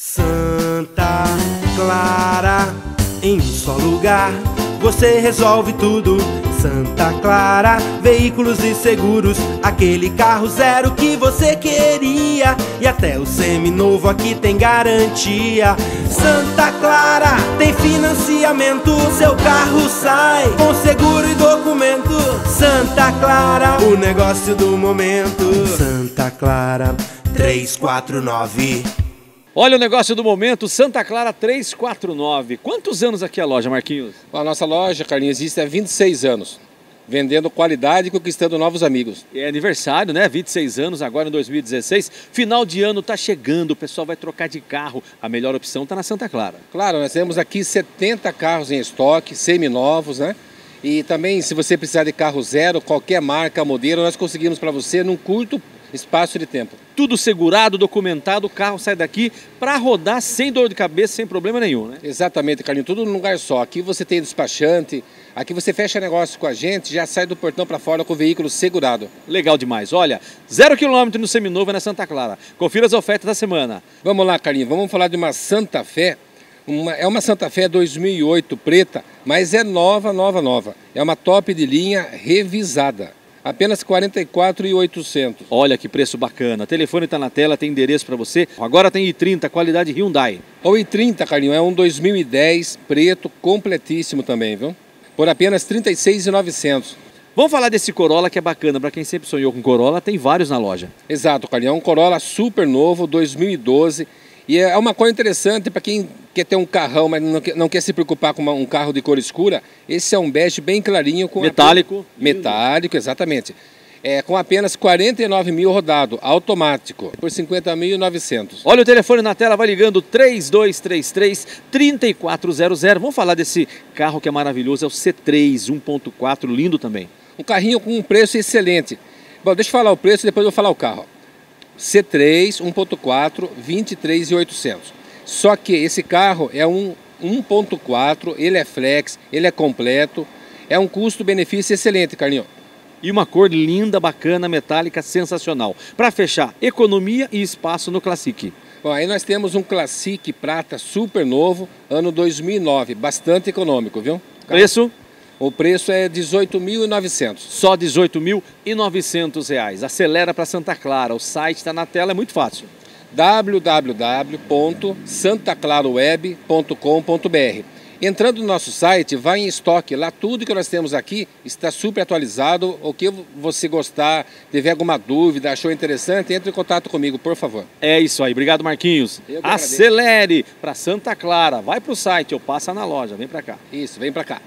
Santa Clara, em um só lugar, você resolve tudo. Santa Clara, veículos e seguros, aquele carro zero que você queria. E até o seminovo aqui tem garantia. Santa Clara tem financiamento, seu carro sai com seguro e documento. Santa Clara, o negócio do momento. Santa Clara 349 Olha o negócio do momento, Santa Clara 349. Quantos anos aqui a loja, Marquinhos? A nossa loja, Carlinhos, existe há 26 anos. Vendendo qualidade e conquistando novos amigos. É aniversário, né? 26 anos, agora em 2016. Final de ano está chegando, o pessoal vai trocar de carro. A melhor opção está na Santa Clara. Claro, nós temos aqui 70 carros em estoque, seminovos, né? E também, se você precisar de carro zero, qualquer marca, modelo, nós conseguimos para você num curto espaço de tempo. Tudo segurado, documentado, o carro sai daqui para rodar sem dor de cabeça, sem problema nenhum, né? Exatamente, Carlinhos, tudo num lugar só. Aqui você tem despachante, aqui você fecha negócio com a gente, já sai do portão para fora com o veículo segurado. Legal demais. Olha, zero quilômetro no Seminovo na Santa Clara. Confira as ofertas da semana. Vamos lá, Carlinhos, vamos falar de uma Santa Fé. Uma, é uma Santa Fé 2008 preta, mas é nova, nova, nova. É uma top de linha revisada. Apenas 44,800. Olha que preço bacana. O telefone está na tela, tem endereço para você. Agora tem i30, qualidade Hyundai. O i30, Carlinhos, é um 2010 preto, completíssimo também, viu? Por apenas 36,900. Vamos falar desse Corolla que é bacana. Para quem sempre sonhou com Corolla, tem vários na loja. Exato, Carlinhos. É um Corolla super novo, 2012 e é uma coisa interessante para quem quer ter um carrão, mas não quer, não quer se preocupar com uma, um carro de cor escura. Esse é um bege bem clarinho. com Metálico. A... Metálico, exatamente. É, com apenas 49 mil rodado, automático, por 50.900. Olha o telefone na tela, vai ligando 3233-3400. Vamos falar desse carro que é maravilhoso, é o C3 1.4, lindo também. Um carrinho com um preço excelente. Bom, deixa eu falar o preço, depois eu vou falar o carro. C3 1.4 23.800. Só que esse carro é um 1.4, ele é flex, ele é completo, é um custo-benefício excelente, Carlinhos. E uma cor linda, bacana, metálica, sensacional. Para fechar, economia e espaço no Classic. Bom, aí nós temos um Classic prata super novo, ano 2009, bastante econômico, viu? Preço? O preço é 18.900. Só 18.900 reais. Acelera para Santa Clara. O site está na tela, é muito fácil. www.santaclaroweb.com.br Entrando no nosso site, vai em estoque. Lá tudo que nós temos aqui está super atualizado. O que você gostar, tiver alguma dúvida, achou interessante, entre em contato comigo, por favor. É isso aí. Obrigado, Marquinhos. Acelere para Santa Clara. Vai para o site ou passa na loja. Vem para cá. Isso, vem para cá.